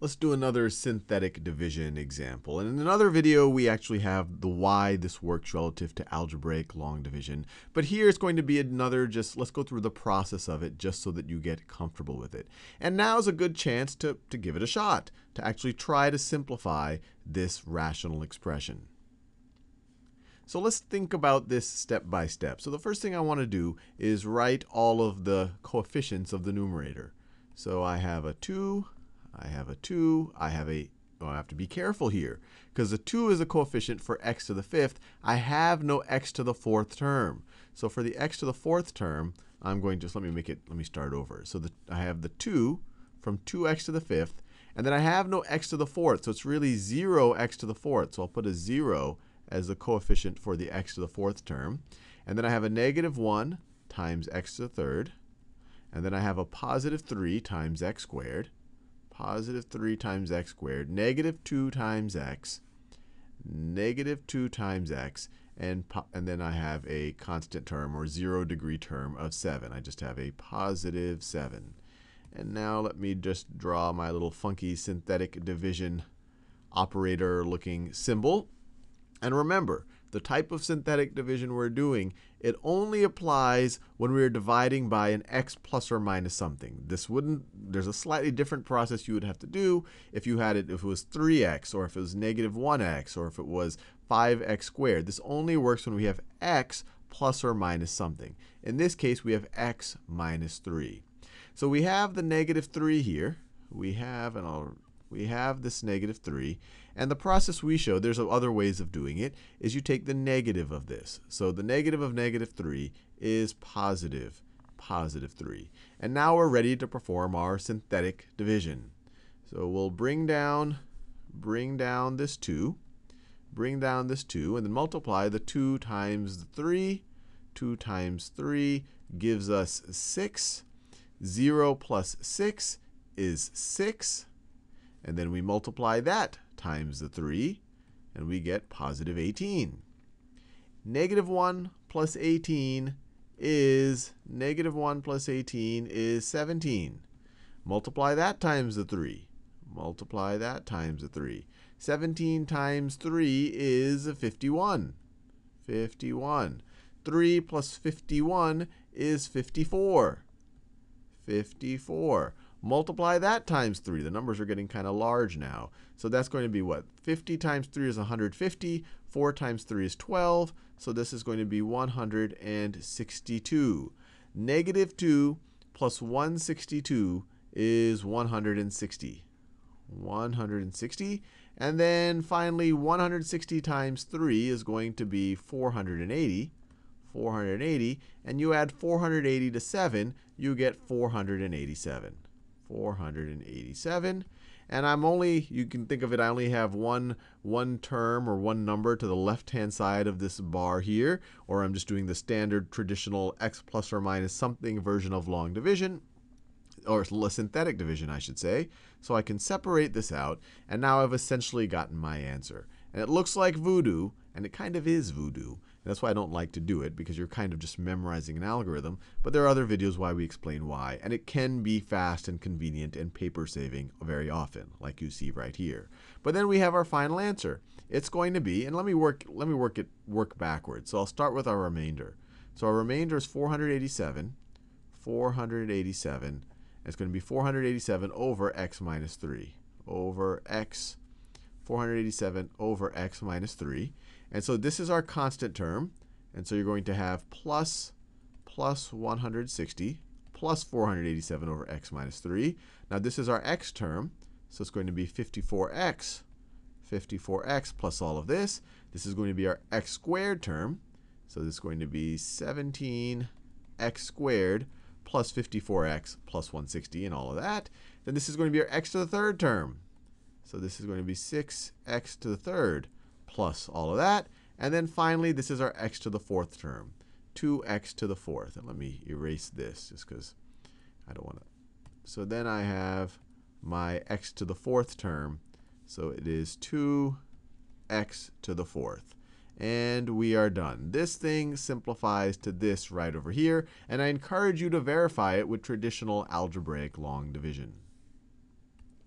Let's do another synthetic division example. And in another video, we actually have the why this works relative to algebraic long division. But here it's going to be another just, let's go through the process of it just so that you get comfortable with it. And now is a good chance to, to give it a shot, to actually try to simplify this rational expression. So let's think about this step by step. So the first thing I want to do is write all of the coefficients of the numerator. So I have a 2, I have a 2, I have a, oh, I have to be careful here, because the 2 is a coefficient for x to the fifth. I have no x to the fourth term. So for the x to the fourth term, I'm going to, just let me make it, let me start over. So the, I have the 2 from 2x to the fifth, and then I have no x to the fourth, so it's really 0x to the fourth. So I'll put a 0 as the coefficient for the x to the fourth term. And then I have a negative 1 times x to the third. And then I have a positive 3 times x squared positive 3 times x squared, negative 2 times x, negative 2 times x, and, and then I have a constant term or 0 degree term of 7. I just have a positive 7. And now let me just draw my little funky synthetic division operator looking symbol. And remember, the type of synthetic division we're doing, it only applies when we're dividing by an x plus or minus something. This wouldn't, there's a slightly different process you would have to do if you had it, if it was 3x, or if it was negative 1x, or if it was 5x squared. This only works when we have x plus or minus something. In this case, we have x minus 3. So we have the negative 3 here. We have, and I'll we have this negative 3. And the process we showed, there's other ways of doing it, is you take the negative of this. So the negative of negative 3 is positive, positive 3. And now we're ready to perform our synthetic division. So we'll bring down, bring down this 2, bring down this 2, and then multiply the 2 times the 3. 2 times 3 gives us 6. 0 plus 6 is 6. And then we multiply that times the 3, and we get positive 18. Negative 1 plus 18 is, negative 1 plus 18 is 17. Multiply that times the 3. Multiply that times the 3. 17 times 3 is 51. 51. 3 plus 51 is 54. 54. Multiply that times 3. The numbers are getting kind of large now. So that's going to be what? 50 times 3 is 150. 4 times 3 is 12. So this is going to be 162. Negative 2 plus 162 is 160. 160. And then finally, 160 times 3 is going to be 480. 480. And you add 480 to 7, you get 487. 487. And I'm only, you can think of it, I only have one, one term or one number to the left-hand side of this bar here, or I'm just doing the standard traditional x plus or minus something version of long division, or synthetic division, I should say. So I can separate this out, and now I've essentially gotten my answer. And it looks like voodoo, and it kind of is voodoo, that's why I don't like to do it, because you're kind of just memorizing an algorithm. But there are other videos why we explain why. And it can be fast and convenient and paper saving very often, like you see right here. But then we have our final answer. It's going to be, and let me work, let me work it work backwards. So I'll start with our remainder. So our remainder is 487. 487. It's going to be 487 over x minus 3. Over x, 487 over x minus 3. And so this is our constant term. And so you're going to have plus, plus 160 plus 487 over x minus 3. Now this is our x term. So it's going to be 54x, 54x plus all of this. This is going to be our x squared term. So this is going to be 17x squared plus 54x plus 160 and all of that. Then this is going to be our x to the third term. So this is going to be 6x to the third plus all of that. And then finally, this is our x to the fourth term, 2x to the fourth. And let me erase this just because I don't want to. So then I have my x to the fourth term. So it is 2x to the fourth. And we are done. This thing simplifies to this right over here. And I encourage you to verify it with traditional algebraic long division.